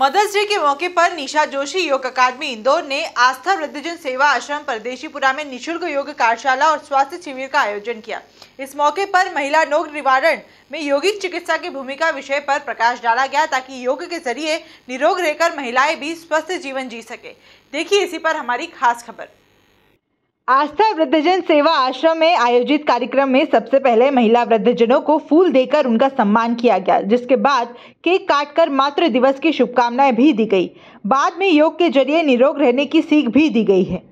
Mother's day के मौके पर निशा जोशी योग अकादमी इंदौर ने आस्था वृद्धजन सेवा आश्रम परदेशीपुरा में निशुल्क योग कार्यशाला और स्वास्थ्य शिविर का आयोजन किया। इस मौके पर महिला रोग निवारण में योगिक चिकित्सा की भूमिका विषय पर प्रकाश डाला गया ताकि योग के ज़रिए निरोग रहकर महिलाएँ भी स्वस्थ जीवन जी सके। देखिए इसी पर हमारी खास खबर। आस्था वृद्धजन सेवा आश्रम में आयोजित कार्यक्रम में सबसे पहले महिला वृद्धजनों को फूल देकर उनका सम्मान किया गया, जिसके बाद केक काटकर मातृ दिवस की शुभकामनाएँ भी दी गई। बाद में योग के ज़रिए निरोग रहने की सीख भी दी गई है।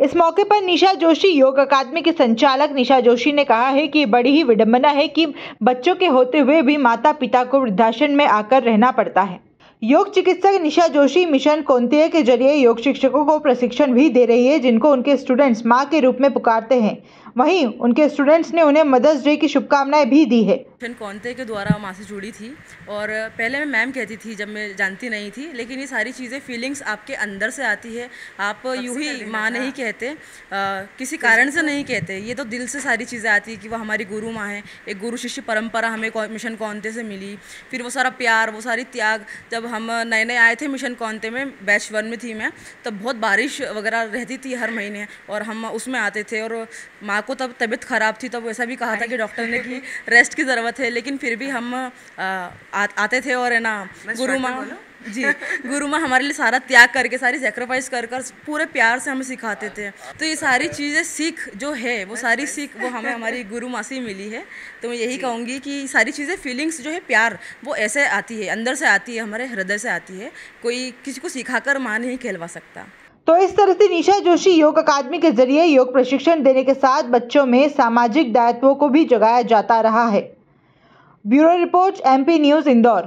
इस मौके पर निशा जोशी, योग अकादमी के संचालक निशा जोशी ने कहा है कि बड़ी ही विडंबना है कि बच्चों के होते हुए भी माता पिता को वृद्धाश्रम में आकर रहना पड़ता है। योग चिकित्सक निशा जोशी मिशन कोंतिया के ज़रिए योग शिक्षकों को प्रशिक्षण भी दे रही है, जिनको उनके स्टूडेंट्स माँ के रूप में पुकारते हैं। वहीं उनके स्टूडेंट्स ने उन्हें मदर्स डे की शुभकामनाएँ भी दी है। मिशन कौनते के द्वारा माँ से जुड़ी थी। और पहले मैं मैम कहती थी जब मैं जानती नहीं थी लेकिन ये सारी चीज़ें फीलिंग्स आपके अंदर से आती है। आप यूँ ही माँ नहीं कहते आ, किसी कारण से नहीं कहते। ये तो दिल से सारी चीज़ें आती है कि वो हमारी गुरु माँ है। एक गुरु शिष्य परंपरा हमें मिशन कौनते से मिली। फिर वो सारा प्यार वो सारी त्याग जब हम नए नए आए थे मिशन कौनते में बैच वन में थी मैं तब बहुत बारिश वगैरह रहती थी हर महीने। और हम उसमें आते थे और माँ को तब तबीयत ख़राब थी तब वैसा भी कहा था कि डॉक्टर ने कि रेस्ट की ज़रूरत है लेकिन फिर भी हम आ, आ, आते थे और है ना गुरु माँ जी गुरु माँ हमारे लिए सारा त्याग करके सारी सेक्रीफाइस कर कर पूरे प्यार से हमें सिखाते थे। तो ये सारी चीज़ें सीख जो है वो सारी सीख वो हमें हमारी गुरु माँ से मिली है। तो मैं यही कहूँगी कि सारी चीज़ें फीलिंग्स जो है प्यार वो ऐसे आती है अंदर से आती है हमारे हृदय से आती है। कोई किसी को सिखा कर माँ नहीं खेलवा सकता। तो इस तरह से निशा जोशी योग अकादमी के ज़रिए योग प्रशिक्षण देने के साथ बच्चों में सामाजिक दायित्वों को भी जगाया जाता रहा है। Bureau report MP news Indore.